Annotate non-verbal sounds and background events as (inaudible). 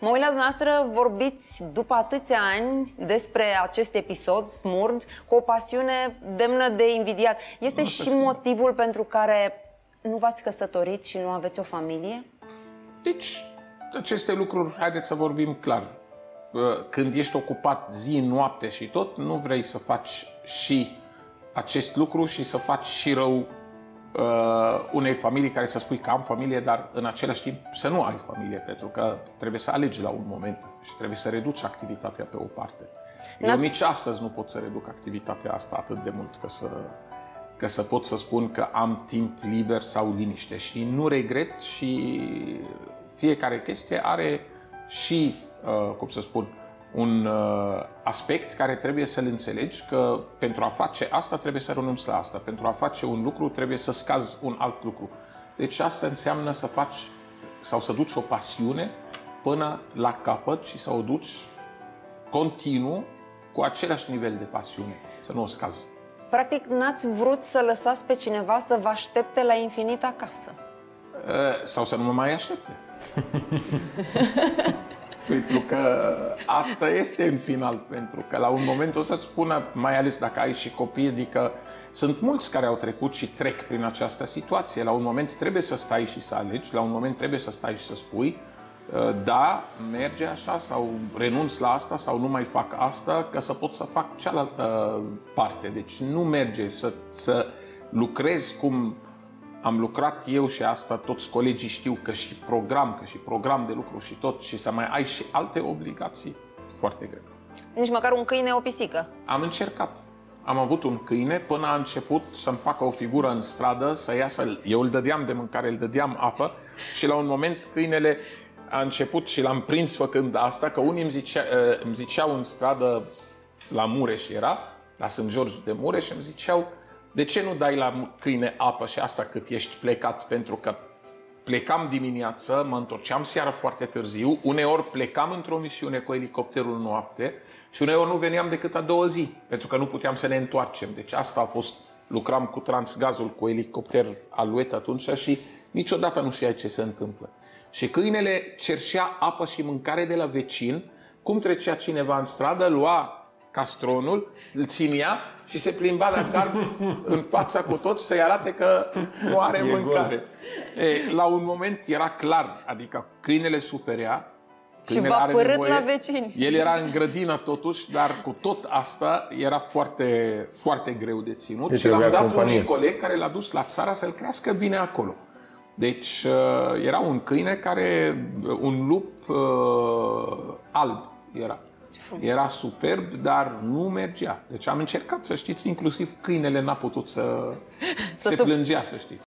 Mă uit la dumneavoastră, vorbiți după atâția ani despre acest episod smurd cu o pasiune demnă de invidiat. Este și motivul pentru care nu v-ați căsătorit și nu aveți o familie? Deci, aceste lucruri, haideți să vorbim clar. Când ești ocupat zi, noapte și tot, nu vrei să faci și acest lucru și să faci și rău uh, unei familii care să spui că am familie, dar în același timp să nu ai familie, pentru că trebuie să alegi la un moment și trebuie să reduci activitatea pe o parte. Eu nici astăzi nu pot să reduc activitatea asta atât de mult că să, că să pot să spun că am timp liber sau liniște și nu regret și fiecare chestie are și, uh, cum să spun, un uh, aspect care trebuie să-l înțelegi că pentru a face asta trebuie să renunți la asta, pentru a face un lucru trebuie să scazi un alt lucru. Deci asta înseamnă să faci sau să duci o pasiune până la capăt și să o duci continuu cu același nivel de pasiune, să nu o scazi. Practic, n-ați vrut să lăsați pe cineva să vă aștepte la infinit acasă. Uh, sau să nu mă mai aștepte. (laughs) pentru că asta este în final, pentru că la un moment o să-ți spună, mai ales dacă ai și copii, adică sunt mulți care au trecut și trec prin această situație. La un moment trebuie să stai și să alegi, la un moment trebuie să stai și să spui, ă, da, merge așa sau renunț la asta sau nu mai fac asta, ca să pot să fac cealaltă parte. Deci nu merge să, să lucrezi cum am lucrat eu și asta, toți colegii știu că și program, că și program de lucru și tot, și să mai ai și alte obligații, foarte greu. Nici măcar un câine, o pisică? Am încercat. Am avut un câine până a început să-mi facă o figură în stradă, să iasă. Eu îl dădeam de mâncare, îl dădeam apă și la un moment câinele a început și l-am prins făcând asta, că unii îmi, zicea, eh, îmi ziceau în stradă, la Mureș era, la Sunt George de Mureș, îmi ziceau, de ce nu dai la câine apă și asta cât ești plecat? Pentru că plecam dimineață, mă întorceam seara foarte târziu, uneori plecam într-o misiune cu elicopterul noapte și uneori nu veneam decât a doua zi, pentru că nu puteam să ne întoarcem. Deci asta a fost, lucram cu transgazul, cu elicopter aluet atunci și niciodată nu știai ce se întâmplă. Și câinele cerșea apă și mâncare de la vecin, cum trecea cineva în stradă, lua castronul, îl ținea și se plimba la gard (laughs) în fața cu toți să-i arate că nu are e mâncare. E, la un moment era clar, adică câinele suferea, și v-a părât la vecini. El era în grădină totuși, dar cu tot asta era foarte, foarte greu de ținut deci și l-am dat companie. unui coleg care l-a dus la țara să-l crească bine acolo. Deci uh, era un câine care, un lup uh, alb era. Era superb, dar nu mergea. Deci am încercat să știți, inclusiv câinele n-a putut să, (laughs) să se plângea, să știți.